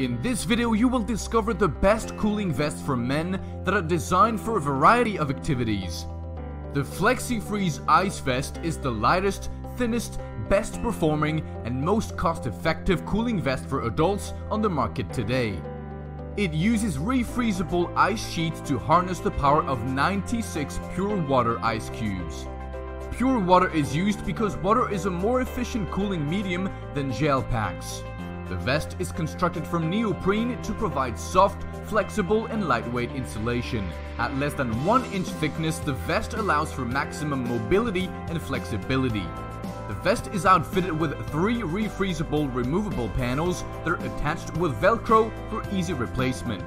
In this video you will discover the best cooling vests for men that are designed for a variety of activities. The FlexiFreeze Ice Vest is the lightest, thinnest, best performing and most cost effective cooling vest for adults on the market today. It uses refreezable ice sheets to harness the power of 96 pure water ice cubes. Pure water is used because water is a more efficient cooling medium than gel packs. The vest is constructed from neoprene to provide soft, flexible and lightweight insulation. At less than 1 inch thickness, the vest allows for maximum mobility and flexibility. The vest is outfitted with three refreezable removable panels that are attached with velcro for easy replacement.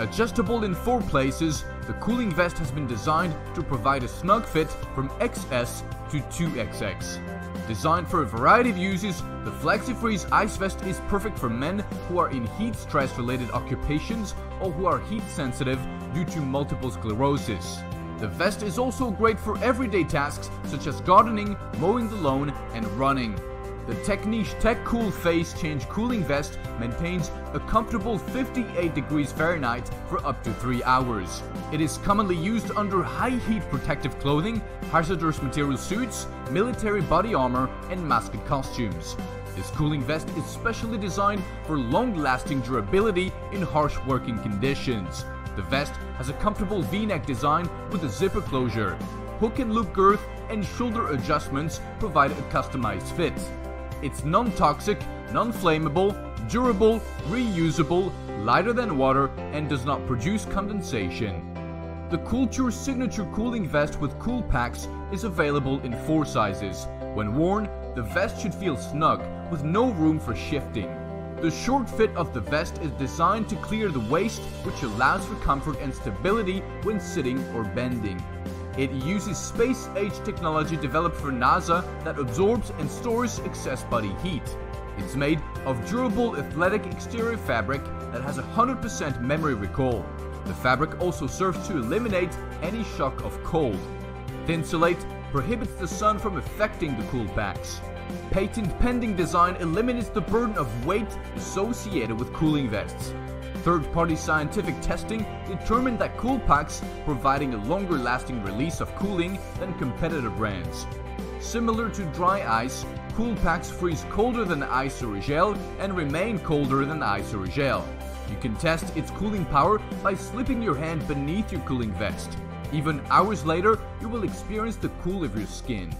Adjustable in four places, the cooling vest has been designed to provide a snug fit from XS to 2XX. Designed for a variety of uses, the FlexiFreeze Ice Vest is perfect for men who are in heat stress related occupations or who are heat sensitive due to multiple sclerosis. The vest is also great for everyday tasks such as gardening, mowing the lawn, and running. The Techniche TechKewl Phase Change Cooling Vest maintains a comfortable 58 degrees Fahrenheit for up to 3 hours. It is commonly used under high heat protective clothing, hazardous material suits, military body armor, and masked costumes. This cooling vest is specially designed for long-lasting durability in harsh working conditions. The vest has a comfortable V-neck design with a zipper closure. Hook and loop girth and shoulder adjustments provide a customized fit. It's non-toxic, non-flammable, durable, reusable, lighter than water, and does not produce condensation. The Coolture Signature Cooling Vest with cool packs is available in four sizes. When worn, the vest should feel snug, with no room for shifting. The short fit of the vest is designed to clear the waist, which allows for comfort and stability when sitting or bending. It uses space age technology developed for NASA that absorbs and stores excess body heat. It's made of durable athletic exterior fabric that has 100% memory recall. The fabric also serves to eliminate any shock of cold. Thinsulate prohibits the sun from affecting the cool packs. Patent pending design eliminates the burden of weight associated with cooling vests. Third-party scientific testing determined that cool packs providing a longer lasting release of cooling than competitor brands. Similar to dry ice, cool packs freeze colder than ice or gel and remain colder than ice or gel. You can test its cooling power by slipping your hand beneath your cooling vest. Even hours later, you will experience the cool of your skin.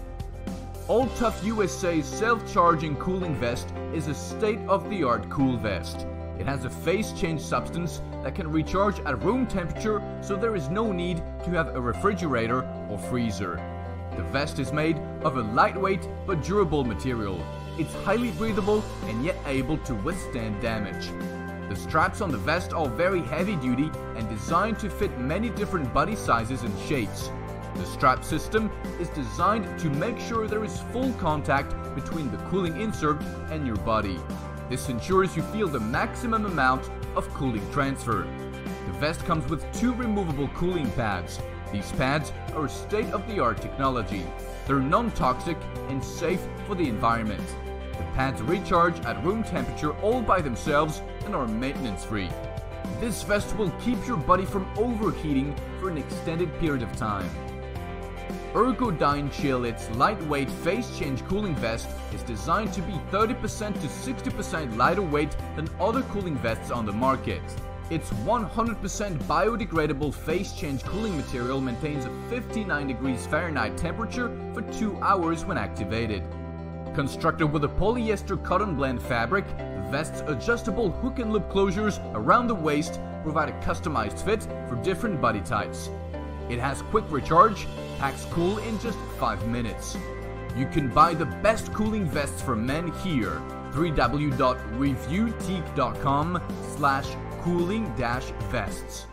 All-Tough USA's self-charging cooling vest is a state-of-the-art cool vest. It has a phase change substance that can recharge at room temperature so there is no need to have a refrigerator or freezer. The vest is made of a lightweight but durable material. It's highly breathable and yet able to withstand damage. The straps on the vest are very heavy duty and designed to fit many different body sizes and shapes. The strap system is designed to make sure there is full contact between the cooling insert and your body. This ensures you feel the maximum amount of cooling transfer. The vest comes with two removable cooling pads. These pads are state-of-the-art technology. They're non-toxic and safe for the environment. The pads recharge at room temperature all by themselves and are maintenance free. This vest will keep your body from overheating for an extended period of time. Ergodyne Chill-Its lightweight phase change cooling vest, is designed to be 30% to 60% lighter weight than other cooling vests on the market. Its 100% biodegradable phase change cooling material maintains a 59 degrees Fahrenheit temperature for 2 hours when activated. Constructed with a polyester cotton blend fabric, the vest's adjustable hook and loop closures around the waist provide a customized fit for different body types. It has quick recharge, packs cool in just 5 minutes. You can buy the best cooling vests for men here. www.reviewteak.com slash cooling-vests.